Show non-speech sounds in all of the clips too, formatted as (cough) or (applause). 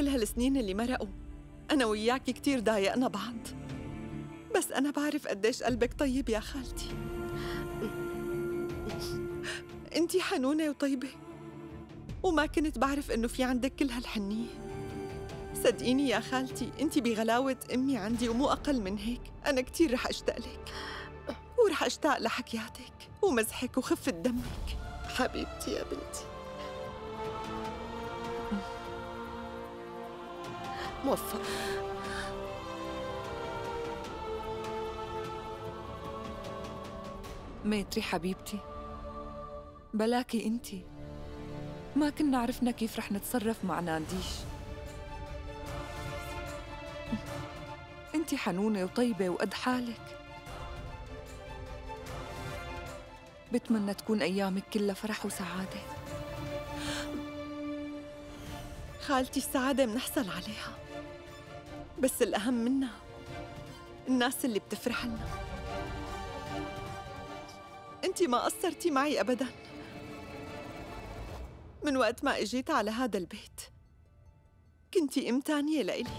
كل هالسنين اللي مرقوا. أنا وياكي كتير ضايقنا بعض. بس أنا بعرف قديش قلبك طيب يا خالتي. انتي حنونة وطيبة. وما كنت بعرف إنه في عندك كل هالحنية. صدقيني يا خالتي انتي بغلاوة أمي عندي ومو أقل من هيك. أنا كتير رح أشتاق لك. ورح أشتاق لحكياتك ومزحك وخفة دمك. حبيبتي يا بنتي. موفق ميتري حبيبتي بلاكي انتي. ما كنا عرفنا كيف رح نتصرف مع نانديش. انتي حنونة وطيبة وقد حالك. بتمنى تكون أيامك كلها فرح وسعادة. خالتي السعادة منحصل عليها. بس الأهم منها الناس اللي بتفرح لنا. أنتي ما قصرتي معي أبداً. من وقت ما إجيت على هذا البيت كنتي أم تانية لإلي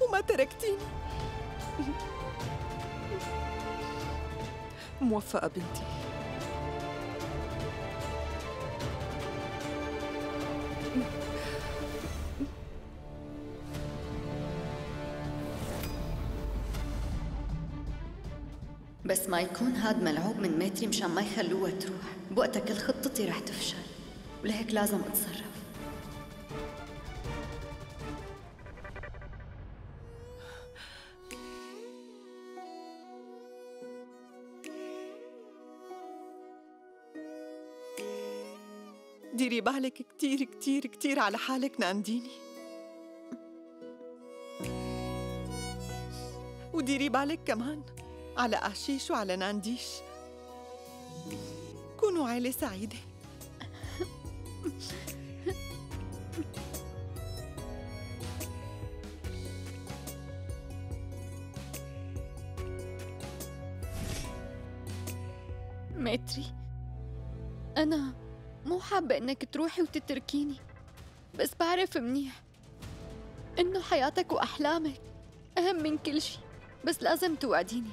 وما تركتيني. (laughs) موفقة بنتي. بس ما يكون هاد ملعوب من ماتري مشان ما يخلوها تروح. بوقتها كل خطتي رح تفشل. ولهيك لازم اتصرف. ديري بالك كتير كتير كتير على حالك نانديني. وديري بالك كمان. على آشيش وعلى نانديش. كونوا عيلة سعيدة. ماتري أنا مو حابة إنك تروحي وتتركيني بس بعرف منيح إنه حياتك وأحلامك أهم من كل شي بس لازم توعديني.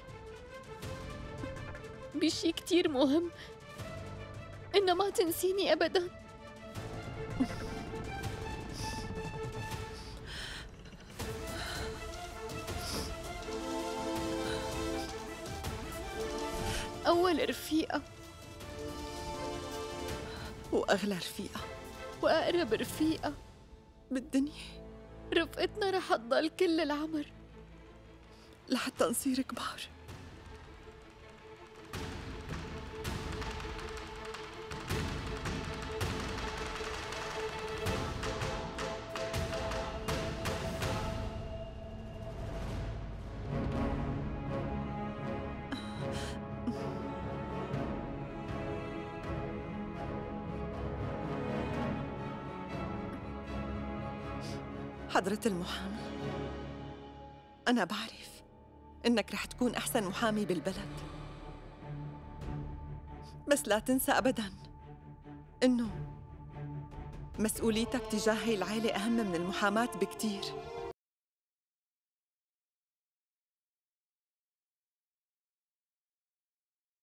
بشي كتير مهم. إنه ما تنسيني أبداً. أول رفيقة. وأغلى رفيقة. وأقرب رفيقة. بالدنيا. رفقتنا رح تضل كل العمر. لحتى نصير كبار. حضرة المحامي. أنا بعرف إنك رح تكون أحسن محامي بالبلد. بس لا تنسى أبداً إنه مسؤوليتك تجاه هي العيلة أهم من المحاماة بكتير.